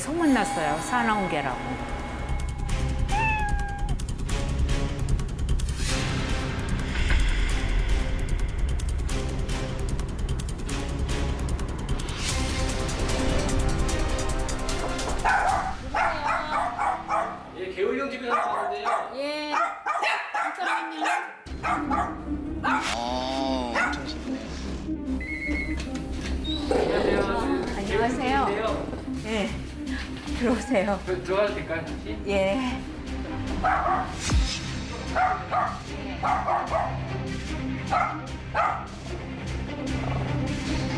소문났어요. 사나운 개라고. 예, 개울령 집에서 나왔는데요. 예. 잠깐만요. 어, 엄청 신기해요. 안녕하세요. 예. 들어오세요. 그, 들어가도 될까요, 혹시? 예.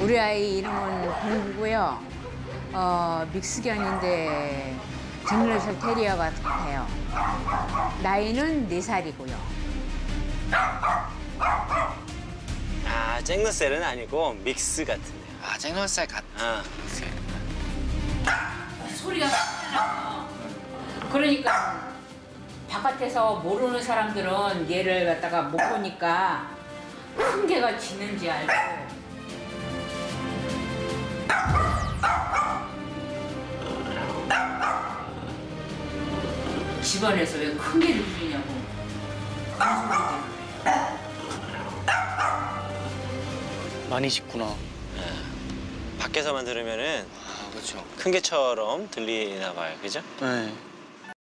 우리 아이 이름은 공구고요. 어, 믹스견인데 잭러셜 테리어 같아요. 나이는 네살이고요 아, 쨍느셀은 아니고 믹스 같은데요. 아, 쨍놀살 같. 아, 소리가 크잖아요. 그러니까 바깥에서 모르는 사람들은 얘를 갖다가 못 보니까 큰 개가 짖는지 알고 집안에서 왜 큰 개를 부리냐고. 많이 짖구나. 밖에서만 들으면은 아, 그렇죠. 큰 개처럼 들리나 봐요. 그죠? 네.